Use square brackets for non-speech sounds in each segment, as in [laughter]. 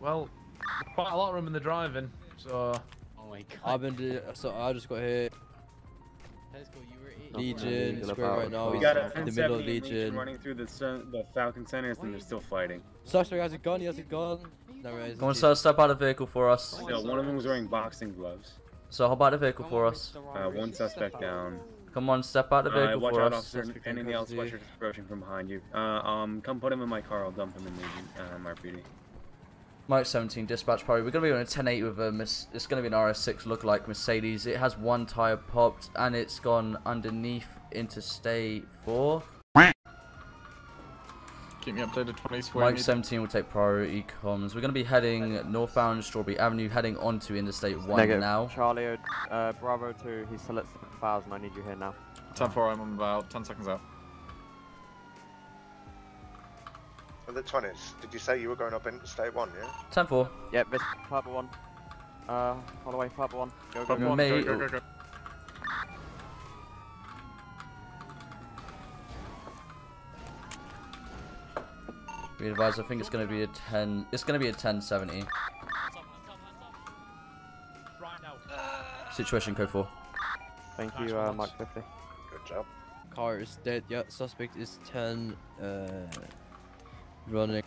Well, quite a lot of them in the driving, so. Oh my god. I've been to, so I just got hit. Tesco, you were in. Legion, square right now. it. We got a in the middle of Legion Legion. running through the sun, the Falcon Centers, and they're still fighting. Suspect has a gun, he has a gun. No, right, Come on, sir, step out of the vehicle for us. No, one of them was wearing boxing gloves. So hop out of the vehicle for us. Uh, one suspect down. Come on, step out of the Uh, vehicle watch for out, us. officer. Suspect Anything else? custody. Watch out, approaching from behind you. Uh, um, come put him in my car. I'll dump him in Legion, um, RPD. Mike 17, dispatch probably. We're going to be on a 1080 with a Miss. It's going to be an RS6 lookalike Mercedes. It has one tire popped and it's gone underneath Interstate 4. Keep me updated, 20 square Mike 17 will take priority comms. We're going to be heading northbound Strawberry Avenue, heading onto Interstate 1 Negative. now. Charlie, uh, Bravo 2, he's still at 7,000. I need you here now. 10 4, I'm about 10 seconds out. For the 20s, did you say you were going up Interstate 1, yeah? 10 4. Yep, this purple one. Uh, all the way, purple one. Go, go, go. go, go, go, go. We advise, I think it's going to be a 10. It's going to be a 1070. Situation code 4. Thank you, uh, Mike 50. Good job. Car is dead, yeah. Suspect is 10, uh, running.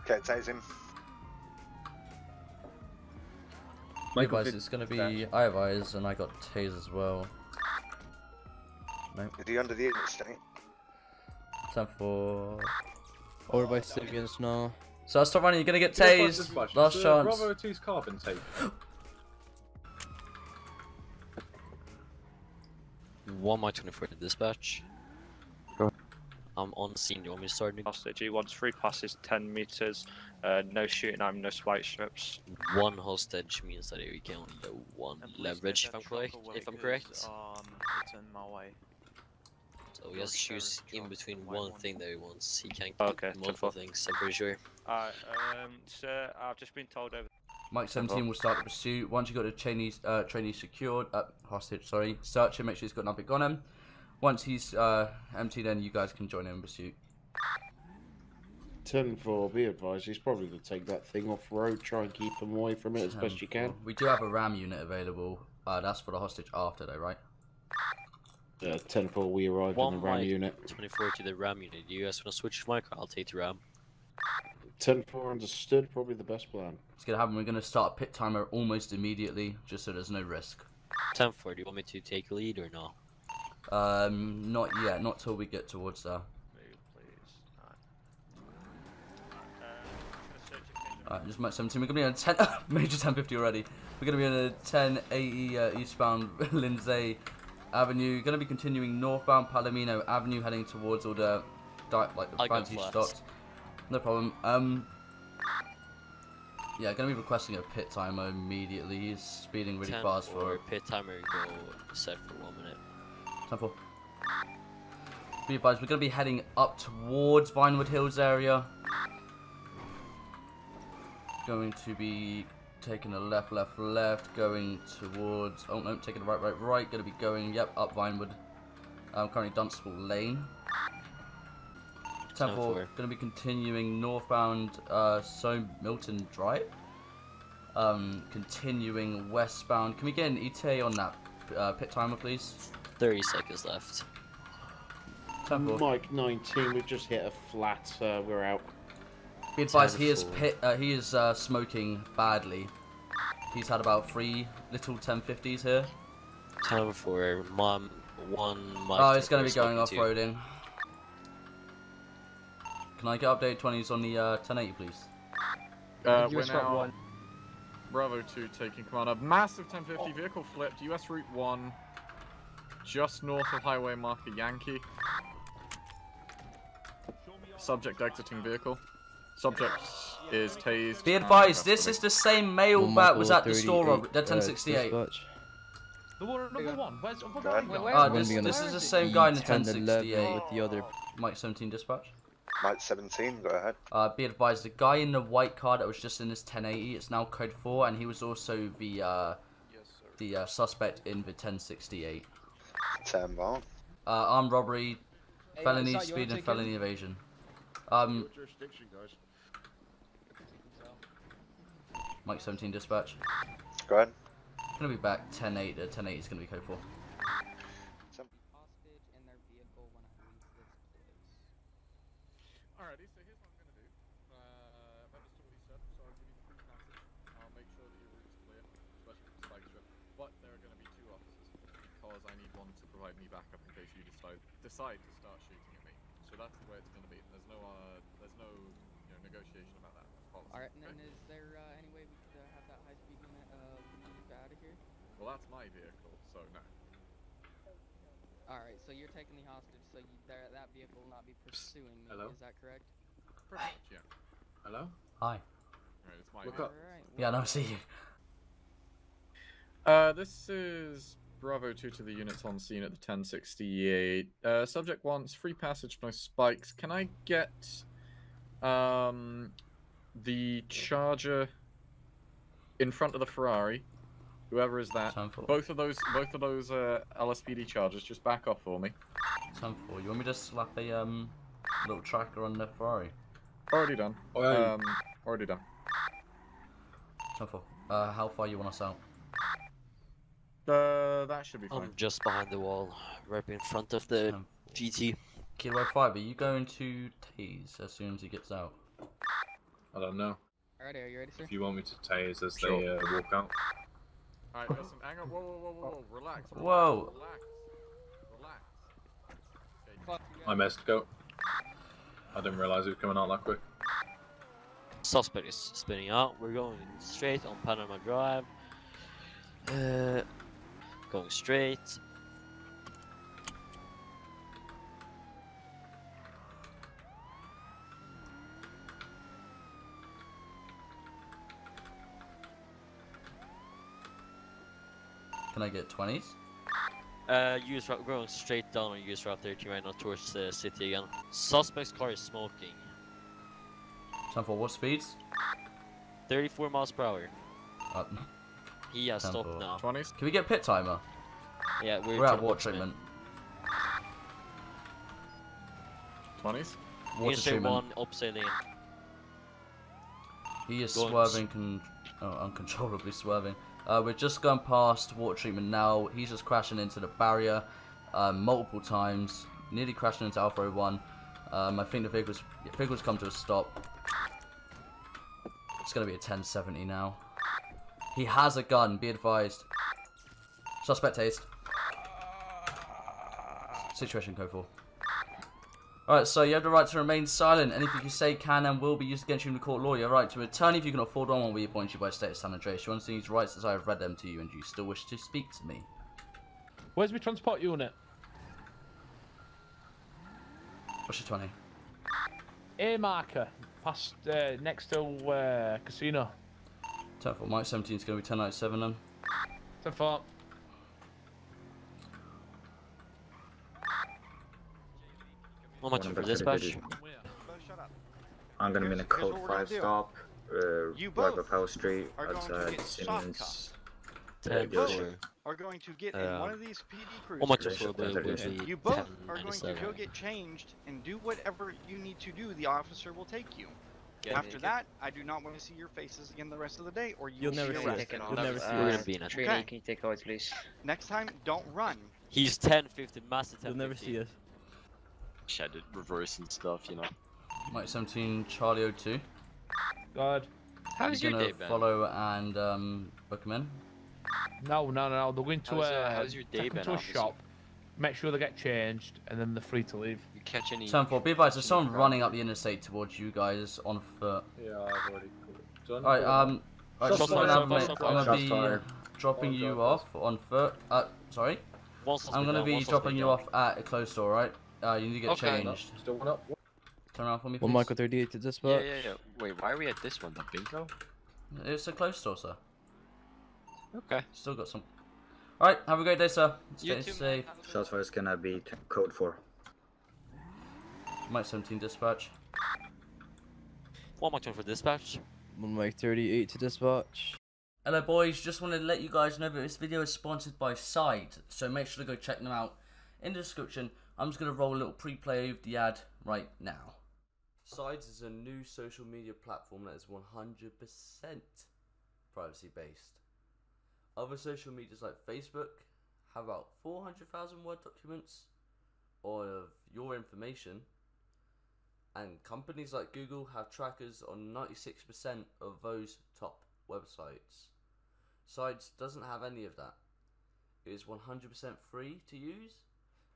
Okay, tase him. My Michael, advice, fif- it's going to be. I have eyes and I got Tase as well. Is he under the interstate? 10 4. Over by civilians now. So I stop running, you're going to get tased. Last chance. Bravo 2's carbon tape. One my 24 to dispatch. Go. I'm on scene. Do you want me to start? hostage. He wants three passes, 10 meters, uh, no shooting arm, no swipe strips. One hostage means that we can only do one leverage, if I'm correct. If I'm correct. Um, it's in my way. So he has to choose in between one thing that he wants. He can't keep Okay, multiple 10-4. things. I'm pretty sure. Alright, um, sir, I've just been told over. Mike 17 will start the pursuit. Once you've got the Chinese uh, trainee secured, uh, hostage, sorry, search him, make sure he's got nothing on him. Once he's uh, empty, then you guys can join him in pursuit. 10 4, be advised, he's probably going to take that thing off road, try and keep him away from it as best you can. We do have a RAM unit available. Uh, that's for the hostage after, though, right? Uh, 10 4, we arrived One in the RAM mic. unit. 24 to the RAM unit. Do You guys want to switch to mic? I'll take the RAM. 10 4, understood, probably the best plan. It's gonna happen. We're gonna start pit timer almost immediately, just so there's no risk. 10 4. Do you want me to take lead or no? Um, not yet. Not till we get towards there. Move. Alright. Gonna search your finger. Alright, just Mike 17. We're gonna be on a 10 [laughs] major 1050 already. We're gonna be on a 1080 uh, eastbound [laughs] Lindsay Avenue. Gonna be continuing northbound Palomino Avenue, heading towards all the di- like the I fancy flats. stops. No problem. Um, yeah, gonna be requesting a pit timer immediately. He's speeding really 10 fast for pit timer. Go set for one minute. Time for. Be advised, we're going to be heading up towards Vinewood Hills area. Going to be taking a left, left, left, going towards. Oh no, taking a right, right, right. Going to be going, yep, up Vinewood. Um, currently Dunstable Lane. Temple, going to be continuing northbound, uh, so Milton Drive. Um, continuing westbound. Can we get an ETA on that uh, pit timer, please? 30 seconds left. Mike 19, we've just hit a flat, uh, we're out. Be advised, he is pit, uh, he is uh, smoking badly. He's had about three little 1050s here. Time for mom. One mic. oh, it's going to be going off roading. Can I get updated 20s on the uh, 1080, please? Uh, we're now Bravo 2 taking command. A massive 1050 vehicle flipped. US Route 1, just north of highway marker Yankee. Subject exiting vehicle. Subject is tased. Be advised, this is the same male One that was Michael at the store 38, robbery, the uh, 1068. dispatch. The one, number one. Where's other Go ahead. guy? Where- Uh, this, this is the same guy in the 1068. with the other. Mike 17 dispatch. Mike 17, go ahead. Uh, be advised, the guy in the white car that was just in this 1080, it's now code 4, and he was also the uh, the uh, suspect in the 1068. Ten volt. Uh, armed robbery, hey, felony speed, and felony evasion. Um. Mike 17 dispatch. Go ahead. Gonna be back 10-8. 10-8 uh, is gonna be code 4. Because I need one to provide me backup in case you decide decide to start shooting at me. So that's the way it's gonna be. There's no uh, there's no you know negotiation about that. Policy. Alright, and then is there uh, any way we could uh, have that high speed unit uh, out of here? Well, that's my vehicle, so no. Alright, so you're taking the hostage, so you, there, that vehicle will not be pursuing me, Hello? is that correct? Pretty much, yeah. Hello? Hi. Alright, it's my Look vehicle. up. Alright, Yeah, no, I see you. Uh, this is Bravo 2 to the units on scene at the 1068. Uh, subject wants free passage, no spikes. Can I get um the charger in front of the Ferrari? Whoever is that. Both of those both of those uh, LSPD chargers, just back off for me. time for. You want me to slap a um little tracker on the Ferrari? Already done. Oh, yeah. Um, already done. Time for. Uh, how far you want us out? Uh, that should be fine. I'm just behind the wall, right in front of the Um, GT. Kilo 5, are you going to tase as soon as he gets out? I don't know. Alright, are you ready, sir? If you want me to tase as Sure. they uh, walk out. Alright, listen, hang on. Whoa, whoa, whoa, whoa, whoa. Relax. relax, Whoa. Relax. Relax. Okay, I messed missed go. I didn't realise he was coming out that quick. Suspect is spinning out. We're going straight on Panama Drive. Uh, going straight. Can I get 20s? Uh, use route, we're going straight down on US Route 13 right now towards the city again. Suspect's car is smoking. Time for what speeds? 34 miles per hour. Uh, He has Tempo. stopped now. 20s? can we get pit timer? Yeah, we're, We're trying at water box treatment. 20s? Water He's straight treatment. one opposite lane. He is Going swerving, oh, uncontrollably swerving. Uh, we're just going past water treatment now. He's just crashing into the barrier um, multiple times, nearly crashing into Alpha 01. Um, I think the vehicle's, the vehicle's come to a stop. It's going to be a 1070 now. He has a gun, be advised. Suspect taste. Situation code 4. Alright, so you have the right to remain silent. Anything you say can and will be used against you in the court law. You have a right to attorney if you can afford one will be appointed you by state of San Andreas. You understand these rights as I have read them to you and you still wish to speak to me. Where's my transport unit? What's your 20? A marker. Past uh, next to uh, casino. 10 for Mike 17 is going to be 1097 then. Ten four. How much for dispatch? I'm gonna be in a code 5 stop, uh, You right both by Powell Street, are going to outside get soft Ten for- Are going to get in Uh, one of these PD How much cruisers. the will You both are going to go get changed and do whatever you need to do. The officer will take you. Get After naked. that, I do not want to see your faces again the rest of the day, or you You'll never see arrested. us. You'll never see We're gonna be in it. Okay. can you take out, please? Next time, don't run. He's 1050, massive 1050. You'll never see us. Shattered reverse and stuff, you know. Mike 17 Charlie 02. God. How's You're your gonna day been? follow and um, book him in. No, no, no, no. They're going to How's, uh, how's your day take 'em been, to a officer? shop, make sure they get changed, and then they're free to leave. You catch any? 10 4. Be advised, there's someone running up the interstate towards you guys on foot. Yeah, I've already done. Alright, um, alright, Shots just fired, gonna shots mate, fired, I'm gonna be fired. dropping you drop, off on foot. Uh, sorry? I'm gonna be dropping you off at a closed door, right? Uh, you need to get Okay. changed. Still one up. Turn around for me, please. One please. Michael 38 to this dispatch. yeah, yeah. yeah. Wait, why are we at this one? The bingo? It's a closed store, sir. Okay. Still got some. Alright, have a great day, sir. You Stay too, safe. Have a good Shots fired is gonna be t- code 4. Mike 17 dispatch. One Mach 10 for dispatch. One Mike 38 to dispatch. Hello boys, just wanted to let you guys know that this video is sponsored by Side, so make sure to go check them out in the description. I'm just going to roll a little pre-play of the ad right now. Siddes is a new social media platform that is 100% privacy based. Other social medias like Facebook have about 400,000 word documents of your information, and companies like Google have trackers on 96% of those top websites. Siddes doesn't have any of that. It is 100% free to use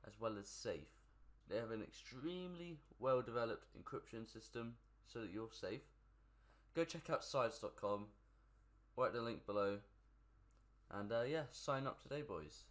as well as safe. They have an extremely well developed encryption system so that you're safe. Go check out siddes.com or at the link below. And uh, yeah, sign up today, boys.